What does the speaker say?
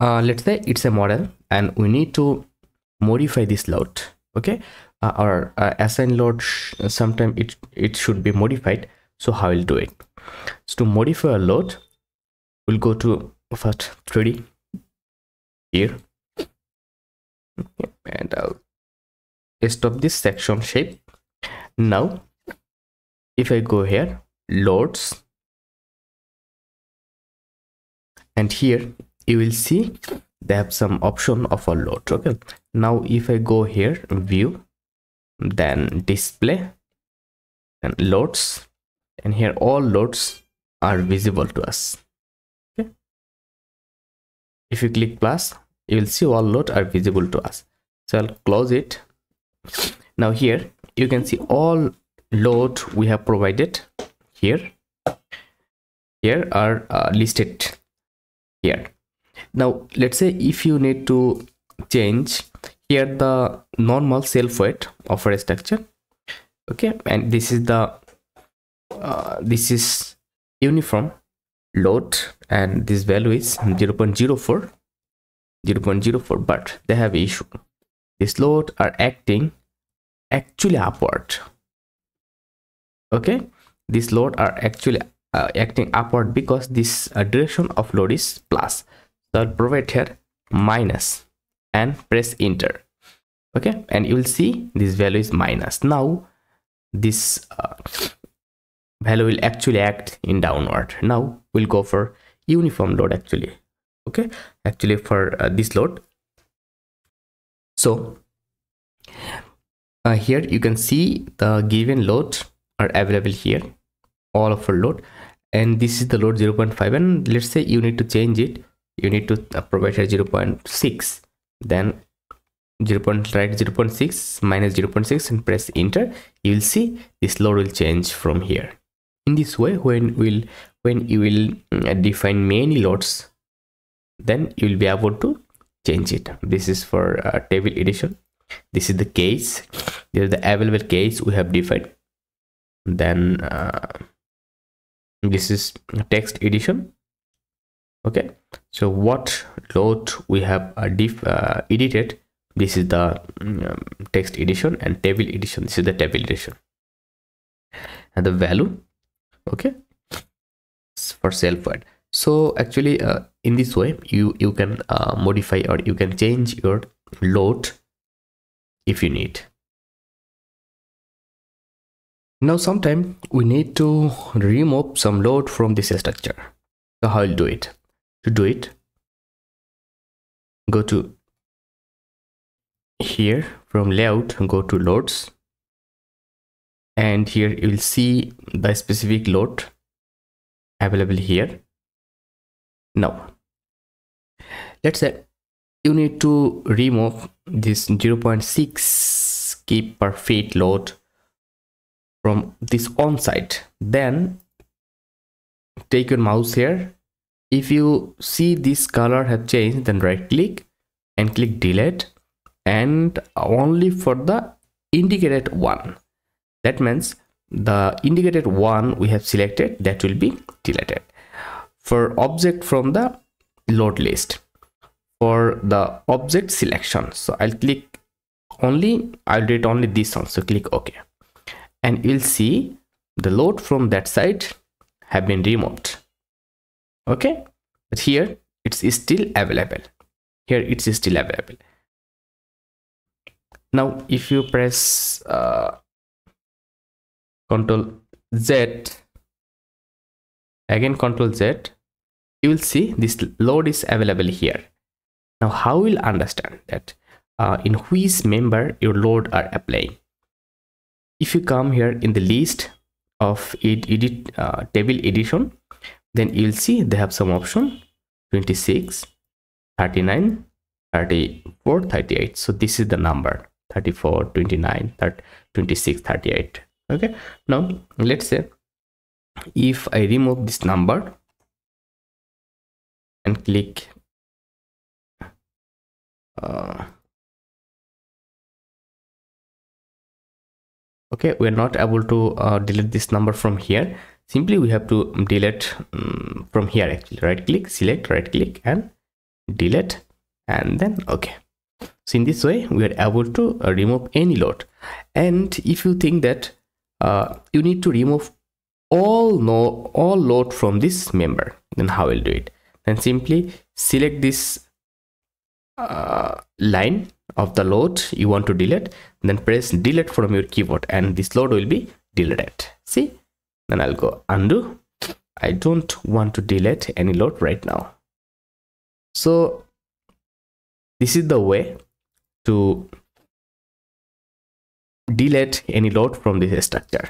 uh, let's say it's a model and we need to modify this load okay? Uh, or uh, assign load sometime it it should be modified. So how i'll do it? So to modify a load we'll go to first 3d here. Okay, and i'll stop this section shape. Now if i go here loads. And here you will see they have some option of a load okay? Now if i go here view then display and loads and here all loads are visible to us okay? If you click plus you will see all loads are visible to us. So i'll close it. Now here you can see all load we have provided here. Here are uh, listed here now let's say if you need to change here the normal self weight of a structure okay and this is the uh, this is uniform load and this value is 0 0.04 0 0.04 but they have issue. This load are acting actually upward okay? This load are actually uh, acting upward because this uh, direction of load is plus so I'll provide here minus and press enter. Okay? And you will see this value is minus. Now this uh, value will actually act in downward. Now we'll go for uniform load actually. Okay? Actually for uh, this load. So uh, here you can see the given load are available here. All of our load. And this is the load 0.5 and let's say you need to change it you need to uh, provide here 0.6 then 0. write 0.6 minus 0.6 and press enter. You will see this load will change from here. In this way when will when you will mm, define many loads then you will be able to change it. This is for uh, table edition. This is the case. There is the available case we have defined. Then uh, this is text edition okay. So what load we have uh, uh, edited this is the um, text edition and table edition. This is the table edition. And the value okay for self word. So actually uh, in this way you you can uh, modify or you can change your load if you need. Now sometime we need to remove some load from this structure. So how i'll do it to do it. Go to here from layout go to loads. And here you will see the specific load available here. Now let's say you need to remove this 0.6 kip per feet load from this on site. Then take your mouse here if you see this color have changed then right click and click delete and only for the indicated one. That means the indicated one we have selected that will be deleted. For object from the load list for the object selection so i'll click only i'll it only this one so click ok and you'll see the load from that side have been removed okay? But here it's still available. Here it's still available. Now if you press uh, control z again control z you will see this load is available here. Now how will understand that uh, in which member your load are applying? If you come here in the list of edit uh, table edition then you'll see they have some option 26 39 34 38 so this is the number 34 29 30, 26 38 okay? Now let's say if i remove this number and click uh, okay we're not able to uh, delete this number from here simply we have to delete um, from here actually. Right click select right click and delete and then okay so in this way we are able to uh, remove any load. And if you think that uh, you need to remove all no all load from this member then how will do it? Then simply select this uh, line of the load you want to delete then press delete from your keyboard and this load will be deleted. See then i'll go undo i don't want to delete any load right now. So this is the way to delete any load from this structure